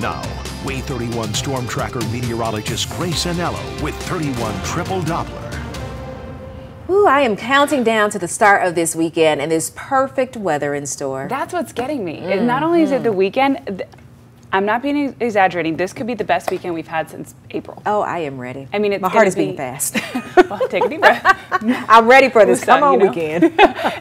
Now, WAAY 31 Storm Tracker meteorologist Grace Anello with 31 Triple Doppler. Ooh, I am counting down to the start of this weekend and this perfect weather in store. That's what's getting me. Mm. Not only is it the weekend, I'm not being exaggerating. This could be the best weekend we've had since April. Oh, I am ready. I mean, my heart is be... beating fast. well, take a deep breath. I'm ready for this. Come on, you know? weekend.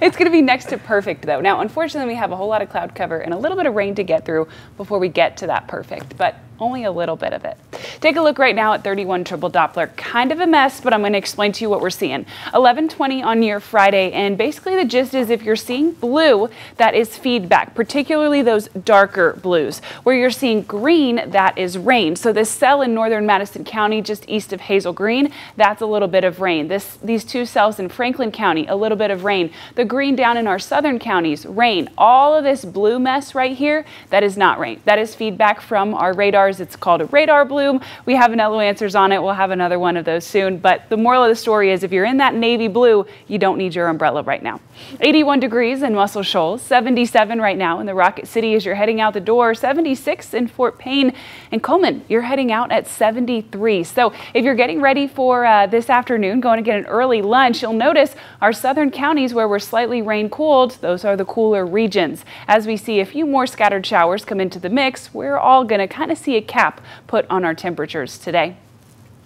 it's going to be next to perfect, though. Now, unfortunately, we have a whole lot of cloud cover and a little bit of rain to get through before we get to that perfect. But only a little bit of it. Take a look right now at 31 triple Doppler. Kind of a mess, but I'm going to explain to you what we're seeing. 1120 on your Friday, and basically the gist is if you're seeing blue, that is feedback, particularly those darker blues. Where you're seeing green, that is rain. So this cell in northern Madison County, just east of Hazel Green, that's a little bit of rain. This, these two cells in Franklin County, a little bit of rain. The green down in our southern counties, rain. All of this blue mess right here, that is not rain. That is feedback from our radars. It's called a radar bloom. We have Anello answers on it. We'll have another one of those soon. But the moral of the story is if you're in that navy blue, you don't need your umbrella right now. 81 degrees in Muscle Shoals, 77 right now in the Rocket City as you're heading out the door, 76 in Fort Payne and Cullman. You're heading out at 73. So if you're getting ready for uh, this afternoon, going to get an early lunch, you'll notice our southern counties where we're slightly rain cooled, those are the cooler regions. As we see a few more scattered showers come into the mix, we're all going to kind of see a cap put on our temperatures today.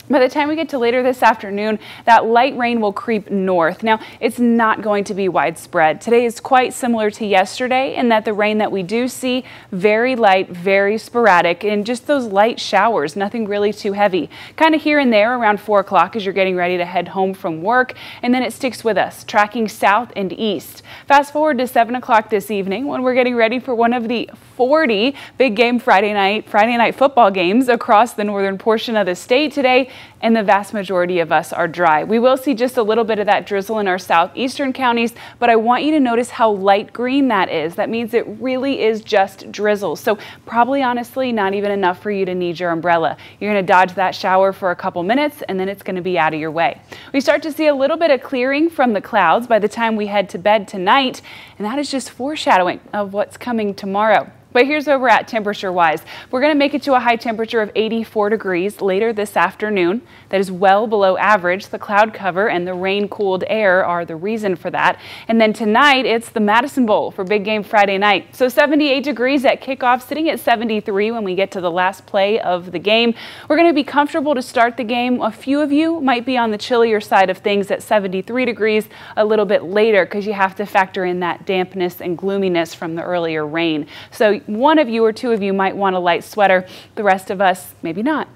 By the time we get to later this afternoon, that light rain will creep north. Now, it's not going to be widespread. Today is quite similar to yesterday in that the rain that we do see, very light, very sporadic, and just those light showers, nothing really too heavy. Kind of here and there around 4 o'clock as you're getting ready to head home from work, and then it sticks with us, tracking south and east. Fast forward to 7 o'clock this evening when we're getting ready for one of the 40 big game Friday night, Friday night football games across the northern portion of the state today and the vast majority of us are dry. We will see just a little bit of that drizzle in our southeastern counties, but I want you to notice how light green that is. That means it really is just drizzle. So probably honestly not even enough for you to need your umbrella. You're going to dodge that shower for a couple minutes and then it's going to be out of your way. We start to see a little bit of clearing from the clouds by the time we head to bed tonight, and that is just foreshadowing of what's coming tomorrow. But here's where we're at temperature wise. We're going to make it to a high temperature of 84 degrees later this afternoon. That is well below average. The cloud cover and the rain cooled air are the reason for that. And then tonight it's the Madison Bowl for big game Friday night. So 78 degrees at kickoff, sitting at 73 when we get to the last play of the game. We're going to be comfortable to start the game. A few of you might be on the chillier side of things at 73 degrees a little bit later because you have to factor in that dampness and gloominess from the earlier rain. So one of you or two of you might want a light sweater. The rest of us, maybe not.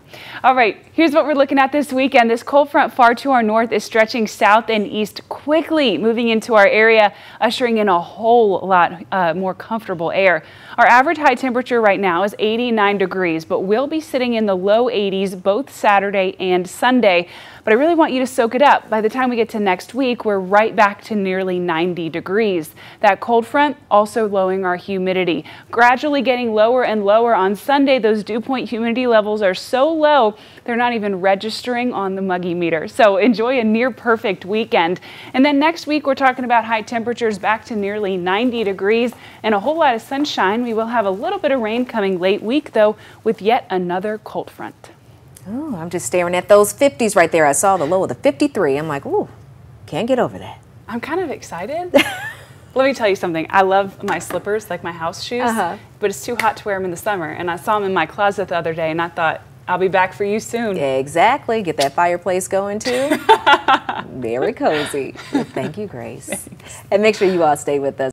All right, here's what we're looking at this weekend. This cold front far to our north is stretching south and east quickly, moving into our area, ushering in a whole lot uh, more comfortable air. Our average high temperature right now is 89 degrees, but we'll be sitting in the low 80s both Saturday and Sunday. But I really want you to soak it up. By the time we get to next week, we're right back to nearly 90 degrees. That cold front also lowering our humidity. Gradually getting lower and lower on Sunday, those dew point humidity levels are so low, they're not even registering on the muggy meter. So enjoy a near perfect weekend. And then next week, we're talking about high temperatures back to nearly 90 degrees and a whole lot of sunshine. We will have a little bit of rain coming late week, though, with yet another cold front. Oh, I'm just staring at those 50s right there. I saw the low of the 53. I'm like, ooh, can't get over that. I'm kind of excited. Let me tell you something. I love my slippers, like my house shoes, uh -huh. but it's too hot to wear them in the summer. And I saw them in my closet the other day, and I thought, I'll be back for you soon. Exactly. Get that fireplace going too. Very cozy. Well, thank you, Grace. Thanks. And make sure you all stay with us.